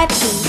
happy.